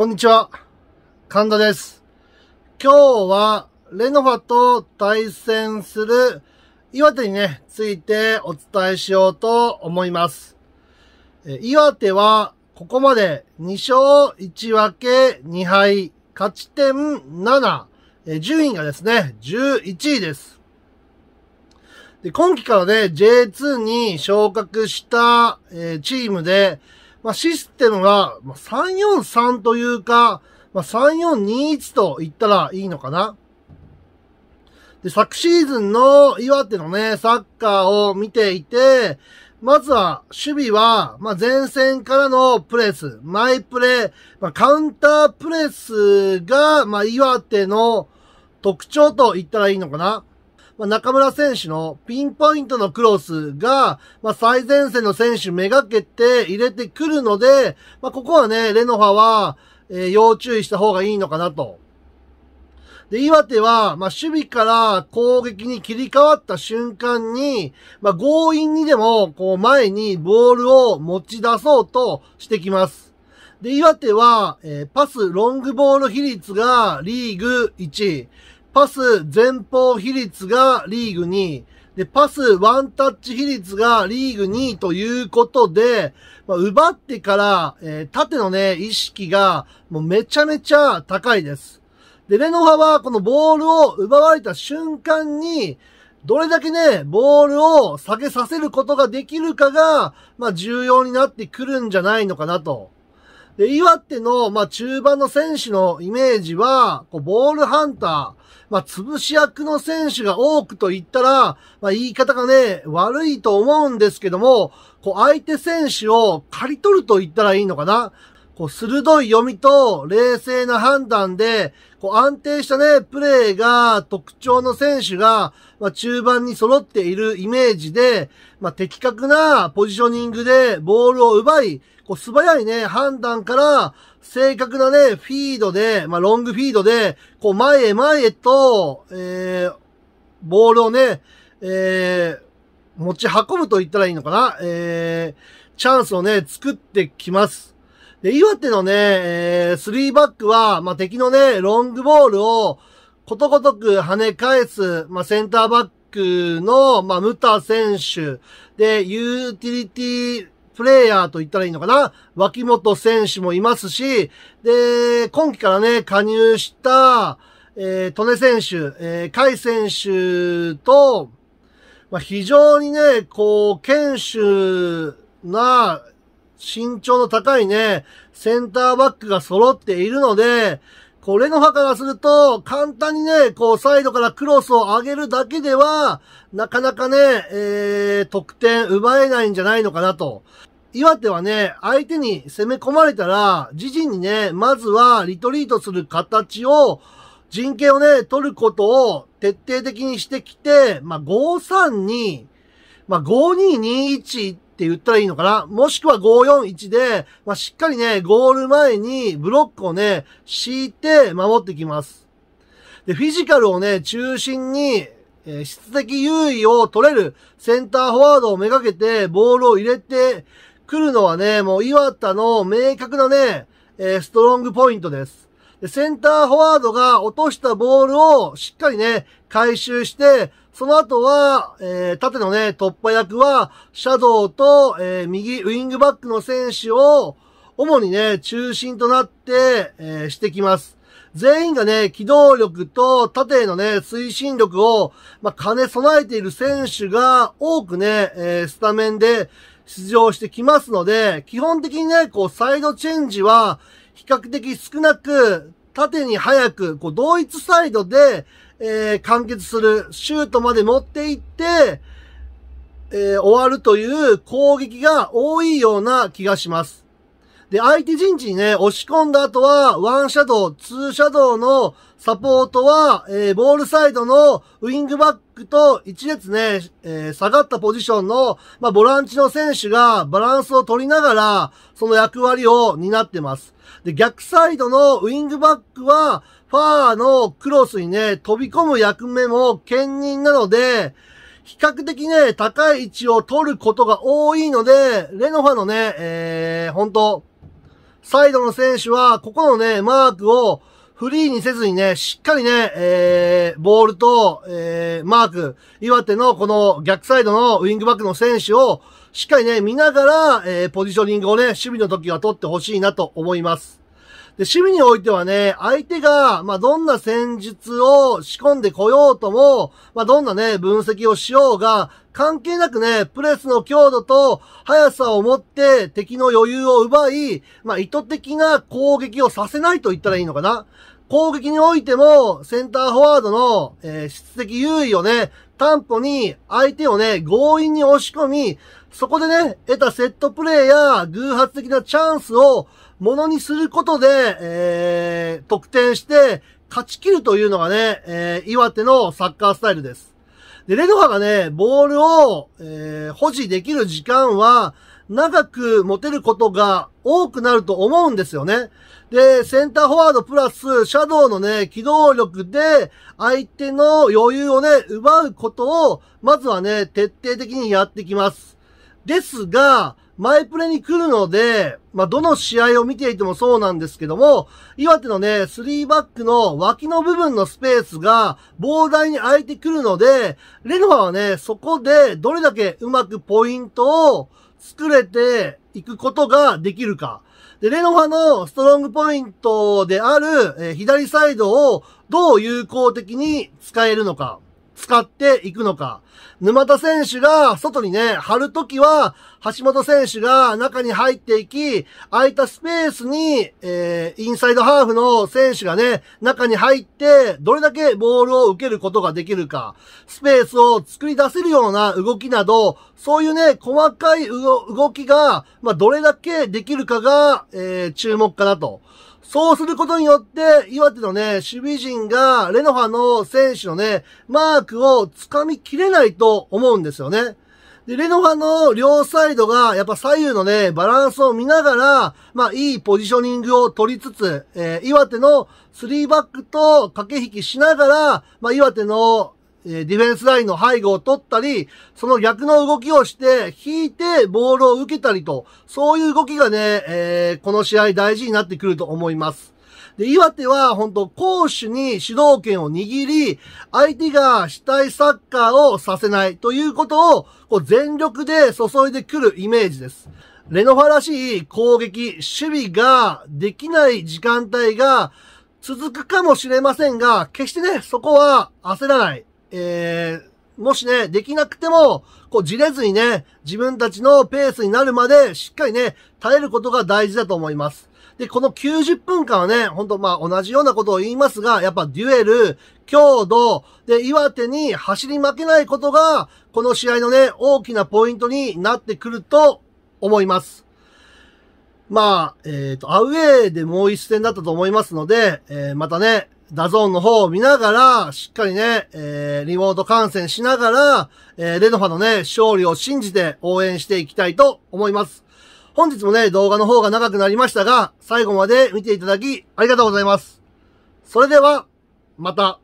こんにちは。神田です。今日は、レノファと対戦する岩手にね、ついてお伝えしようと思います。岩手は、ここまで2勝1分け2敗、勝ち点7、順位がですね、11位です。で、今季からね、J2 に昇格した、えチームで、まあ、システムは、まあ、343というか、まあ、3421と言ったらいいのかな。で、昨シーズンの岩手のね、サッカーを見ていて、まずは、守備は、まあ、前線からのプレス、マイプレー、まあ、カウンタープレスが、まあ、岩手の特徴と言ったらいいのかな。まあ、中村選手のピンポイントのクロスが、まあ、最前線の選手めがけて入れてくるので、まあ、ここはね、レノファは、えー要注意した方がいいのかなと。で、岩手は、まあ、守備から攻撃に切り替わった瞬間に、まあ、強引にでも、こう、前にボールを持ち出そうとしてきます。で、岩手は、えーパスロングボール比率がリーグ1位。パス前方比率がリーグ2位。で、パスワンタッチ比率がリーグ2位ということで、まあ、奪ってから、えー縦のね、意識がもうめちゃめちゃ高いです。で、レノファはこのボールを奪われた瞬間に、どれだけね、ボールを下げさせることができるかが、まあ重要になってくるんじゃないのかなと。で、岩手の、まあ、中盤の選手のイメージは、こう、ボールハンター、まあ、潰し役の選手が多くと言ったら、まあ、言い方がね、悪いと思うんですけども、こう、相手選手を刈り取ると言ったらいいのかな。こう、鋭い読みと冷静な判断で、こう、安定したね、プレーが特徴の選手が、まあ、中盤に揃っているイメージで、まあ、的確なポジショニングでボールを奪い、こう素早いね、判断から、正確なね、フィードで、まあ、ロングフィードで、こう、前へ前へと、えー、ボールをね、えー、持ち運ぶと言ったらいいのかな？えー、チャンスをね、作ってきます。で、岩手のね、えー、スリーバックは、まあ、敵のね、ロングボールを、ことごとく跳ね返す、まあ、センターバックの、まあ、ムタ選手で、ユーティリティプレイヤーと言ったらいいのかな？脇本選手もいますし、で、今季からね、加入した、えー、利根選手、えー、海選手と、まあ、非常にね、こう、堅守な、身長の高いね、センターバックが揃っているので、こう、レノファからすると、簡単にね、こう、サイドからクロスを上げるだけでは、なかなかね、えー、得点奪えないんじゃないのかなと。岩手はね、相手に攻め込まれたら、自陣にね、まずはリトリートする形を、陣形をね、取ることを徹底的にしてきて、まあ、5-3-2、まあ、5221って言ったらいいのかな？もしくは541で、まあ、しっかりね、ゴール前にブロックをね、敷いて守ってきます。で、フィジカルをね、中心に、えー質的優位を取れるセンターフォワードをめがけてボールを入れてくるのはね、もう岩田の明確なね、えーストロングポイントです。で、センターフォワードが落としたボールをしっかりね、回収して、その後は、えー縦のね、突破役は、シャドウと、えー右ウィングバックの選手を、主にね、中心となって、えーしてきます。全員がね、機動力と縦へのね、推進力を、まあ、兼ね備えている選手が多くね、えースタメンで出場してきますので、基本的にね、こう、サイドチェンジは、比較的少なく、縦に速く、こう、同一サイドで、えー完結する、シュートまで持っていって、えー終わるという攻撃が多いような気がします。で、相手陣地にね、押し込んだ後は、ワンシャドウ、ツーシャドウのサポートは、えーボールサイドのウィングバックと一列ね、えー下がったポジションの、まあ、ボランチの選手がバランスを取りながら、その役割を担ってます。で、逆サイドのウィングバックは、ファーのクロスにね、飛び込む役目も兼任なので、比較的ね、高い位置を取ることが多いので、レノファのね、えー、本当サイドの選手は、ここのね、マークをフリーにせずにね、しっかりね、えー、ボールと、えー、マーク、岩手のこの逆サイドのウィングバックの選手を、しっかりね、見ながら、えー、ポジショニングをね、守備の時は取ってほしいなと思います。で、守備においてはね、相手が、まあ、どんな戦術を仕込んでこようとも、まあ、どんなね、分析をしようが、関係なくね、プレスの強度と速さを持って敵の余裕を奪い、まあ、意図的な攻撃をさせないと言ったらいいのかな。攻撃においても、センターフォワードの、えー、質的優位をね、担保に相手をね、強引に押し込み、そこでね、得たセットプレーや偶発的なチャンスをものにすることで、えー、得点して勝ち切るというのがね、えー、岩手のサッカースタイルです。で、レドハがね、ボールを、えー、保持できる時間は、長く持てることが多くなると思うんですよね。で、センターフォワードプラス、シャドウのね、機動力で、相手の余裕をね、奪うことを、まずはね、徹底的にやってきます。ですが、前プレに来るので、まあ、どの試合を見ていてもそうなんですけども、岩手のね、3バックの脇の部分のスペースが膨大に空いてくるので、レノファはね、そこでどれだけうまくポイントを作れていくことができるか。で、レノファのストロングポイントである、えー、左サイドをどう有効的に使えるのか。使っていくのか。沼田選手が外にね、張るときは、橋本選手が中に入っていき、空いたスペースに、えー、インサイドハーフの選手がね、中に入って、どれだけボールを受けることができるか、スペースを作り出せるような動きなど、そういうね、細かい動きが、まあ、どれだけできるかが、えー、注目かなと。そうすることによって、岩手のね、守備陣が、レノファの選手のね、マークを掴みきれないと思うんですよね。で、レノファの両サイドが、やっぱ左右のね、バランスを見ながら、まあ、いいポジショニングを取りつつ、えー、岩手の3バックと駆け引きしながら、まあ、岩手のえディフェンスラインの背後を取ったり、その逆の動きをして、引いてボールを受けたりと、そういう動きがね、えー、この試合大事になってくると思います。で、岩手は本当攻守に主導権を握り、相手が主体サッカーをさせないということを、こう全力で注いでくるイメージです。レノファらしい攻撃、守備ができない時間帯が続くかもしれませんが、決してね、そこは焦らない。えー、もしね、できなくても、こう、じれずにね、自分たちのペースになるまで、しっかりね、耐えることが大事だと思います。で、この90分間はね、ほんとまあ同じようなことを言いますが、やっぱデュエル、強度、で、岩手に走り負けないことが、この試合のね、大きなポイントになってくると思います。まあ、えっ、ー、と、アウェーでもう一戦だったと思いますので、えー、またね、 DAZN の方を見ながら、しっかりね、えー、リモート観戦しながら、えー、レノファのね、勝利を信じて応援していきたいと思います。本日もね、動画の方が長くなりましたが、最後まで見ていただき、ありがとうございます。それでは、また。